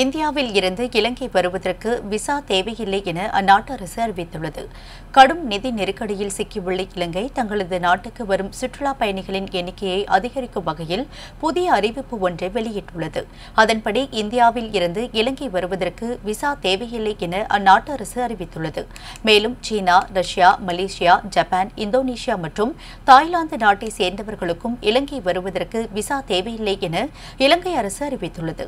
இந்தியாவில் இருந்து இலங்கை வருவதற்கு விசா தேவையில்லை என அந்நாட்டு அரசு அறிவித்துள்ளது. கடும் நிதி நெருக்கடியில் சிக்கியுள்ள இலங்கை தங்களது நாட்டுக்கு வரும் சுற்றுலா பயணிகளின் எண்ணிக்கையை அதிகரிக்கும் வகையில் புதிய அறிவிப்பு ஒன்றை வெளியிட்டுள்ளது. அதன்படி இந்தியாவில் இருந்து இலங்கை வருவதற்கு விசா தேவையில்லை என அந்நாட்டு அரசு அறிவித்துள்ளது. மேலும் சீனா ரஷ்யா மலேசியா ஜப்பான் இந்தோனேஷியா மற்றும் தாய்லாந்து நாட்டை சேர்ந்தவர்களுக்கும் இலங்கை வருவதற்கு விசா தேவையில்லை என இலங்கை அரசு அறிவித்துள்ளது.